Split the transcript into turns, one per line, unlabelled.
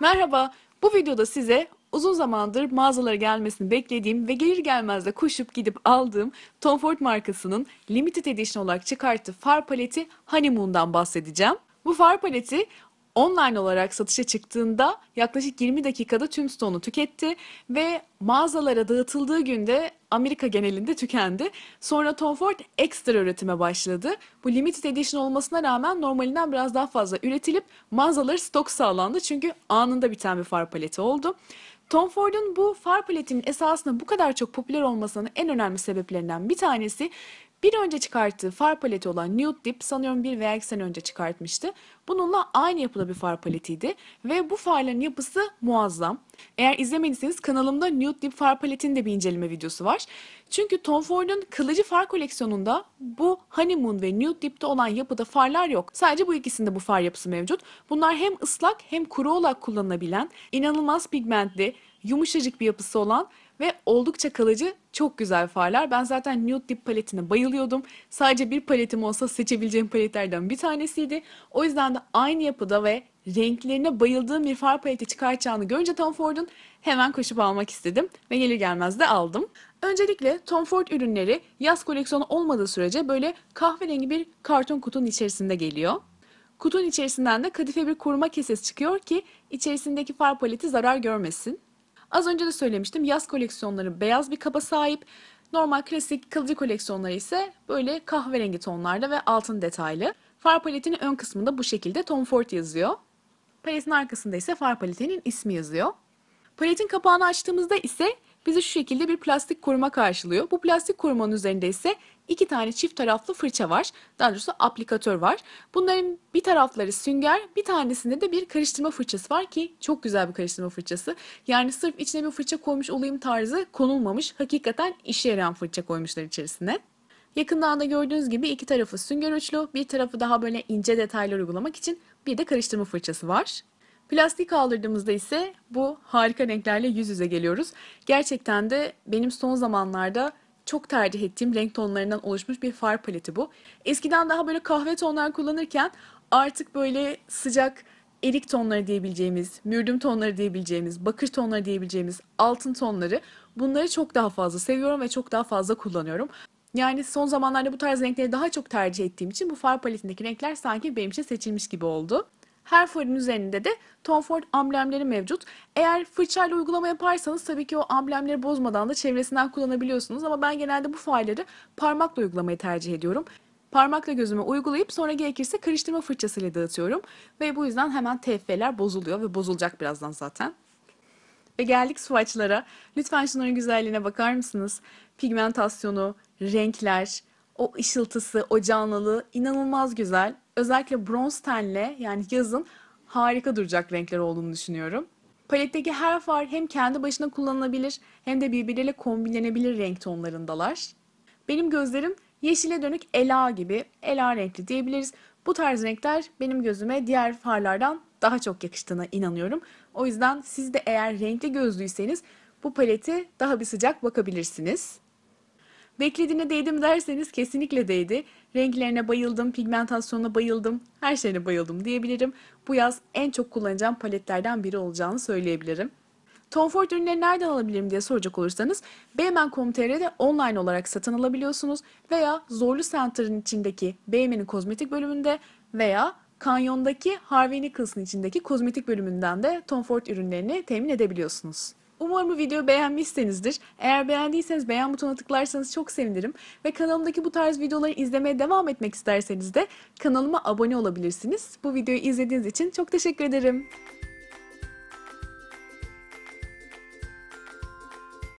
Merhaba, bu videoda size uzun zamandır mağazalara gelmesini beklediğim ve gelir gelmez de koşup gidip aldığım Tom Ford markasının limited edition olarak çıkarttığı far paleti Honeymoon'dan bahsedeceğim. Bu far paleti online olarak satışa çıktığında yaklaşık 20 dakikada tüm stoğunu tüketti ve mağazalara dağıtıldığı günde Amerika genelinde tükendi. Sonra Tom Ford ekstra üretime başladı. Bu limited edition olmasına rağmen normalinden biraz daha fazla üretilip mağazaları stok sağlandı. Çünkü anında biten bir far paleti oldu. Tom Ford'un bu far paletinin esasında bu kadar çok popüler olmasının en önemli sebeplerinden bir tanesi bir önce çıkarttığı far paleti olan Nude Dip sanıyorum bir veya iki sene önce çıkartmıştı. Bununla aynı yapıda bir far paletiydi ve bu farların yapısı muazzam. Eğer izlemediyseniz kanalımda Nude Dip far paletinin de bir inceleme videosu var. Çünkü Tom Ford'un kılıcı far koleksiyonunda bu Honeymoon ve Nude Dip'te olan yapıda farlar yok. Sadece bu ikisinde bu far yapısı mevcut. Bunlar hem ıslak hem kuru olarak kullanılabilen, inanılmaz pigmentli, yumuşacık bir yapısı olan ve oldukça kalıcı çok güzel farlar. Ben zaten Nude Dip paletine bayılıyordum. Sadece bir paletim olsa seçebileceğim paletlerden bir tanesiydi. O yüzden de aynı yapıda ve renklerine bayıldığım bir far paleti çıkartacağını görünce Tom Ford'un hemen koşup almak istedim ve gelir gelmez de aldım. Öncelikle Tom Ford ürünleri yaz koleksiyonu olmadığı sürece böyle kahverengi bir karton kutunun içerisinde geliyor. Kutunun içerisinden de kadife bir koruma kesesi çıkıyor ki içerisindeki far paleti zarar görmesin. Az önce de söylemiştim yaz koleksiyonları beyaz bir kaba sahip. Normal klasik kalıcı koleksiyonları ise böyle kahverengi tonlarda ve altın detaylı. Far paletinin ön kısmında bu şekilde Tom Ford yazıyor. Paletin arkasında ise far paletinin ismi yazıyor. Paletin kapağını açtığımızda ise bizi şu şekilde bir plastik koruma karşılıyor. Bu plastik korumanın üzerinde ise iki tane çift taraflı fırça var. Daha doğrusu aplikatör var. Bunların bir tarafları sünger, bir tanesinde de bir karıştırma fırçası var ki çok güzel bir karıştırma fırçası. Yani sırf içine bir fırça koymuş olayım tarzı konulmamış. Hakikaten işe yarayan fırça koymuşlar içerisine. Yakından da gördüğünüz gibi iki tarafı sünger uçlu, bir tarafı daha böyle ince detaylar uygulamak için bir de karıştırma fırçası var. Plastik kaldırdığımızda ise bu harika renklerle yüz yüze geliyoruz. Gerçekten de benim son zamanlarda çok tercih ettiğim renk tonlarından oluşmuş bir far paleti bu. Eskiden daha böyle kahve tonlar kullanırken artık böyle sıcak erik tonları diyebileceğimiz, mürdüm tonları diyebileceğimiz, bakır tonları diyebileceğimiz altın tonları bunları çok daha fazla seviyorum ve çok daha fazla kullanıyorum. Yani son zamanlarda bu tarz renkleri daha çok tercih ettiğim için bu far paletindeki renkler sanki benim için seçilmiş gibi oldu. Her farın üzerinde de Tom Ford amblemleri mevcut. Eğer fırçayla uygulama yaparsanız tabii ki o amblemleri bozmadan da çevresinden kullanabiliyorsunuz. Ama ben genelde bu farları parmakla uygulamayı tercih ediyorum. Parmakla gözüme uygulayıp sonra gerekirse karıştırma fırçasıyla dağıtıyorum. Ve bu yüzden hemen TF'ler bozuluyor ve bozulacak birazdan zaten. Ve geldik swatchlara. Lütfen şunların güzelliğine bakar mısınız? Pigmentasyonu, renkler, o ışıltısı, o canlılığı inanılmaz güzel. Özellikle bronz tenle yani yazın harika duracak renkler olduğunu düşünüyorum. Paletteki her far hem kendi başına kullanılabilir hem de birbirleriyle kombinlenebilir renk tonlarındalar. Benim gözlerim yeşile dönük ela gibi, ela renkli diyebiliriz. Bu tarz renkler benim gözüme diğer farlardan daha çok yakıştığına inanıyorum. O yüzden siz de eğer renkli gözlüyseniz bu paleti daha bir sıcak bakabilirsiniz. Beklediğine değdim derseniz kesinlikle değdi. Renklerine bayıldım, pigmentasyonuna bayıldım, her şeyine bayıldım diyebilirim. Bu yaz en çok kullanacağım paletlerden biri olacağını söyleyebilirim. Tom Ford ürünleri nereden alabilirim diye soracak olursanız Beymen.com.tr'de online olarak satın alabiliyorsunuz veya Zorlu Center'ın içindeki Beymen'in kozmetik bölümünde veya Kanyon'daki Harvey Nichols'ın içindeki kozmetik bölümünden de Tom Ford ürünlerini temin edebiliyorsunuz. Umarım bu videoyu beğenmişsinizdir. Eğer beğendiyseniz beğen butonuna tıklarsanız çok sevinirim. Ve kanalımdaki bu tarz videoları izlemeye devam etmek isterseniz de kanalıma abone olabilirsiniz. Bu videoyu izlediğiniz için çok teşekkür ederim.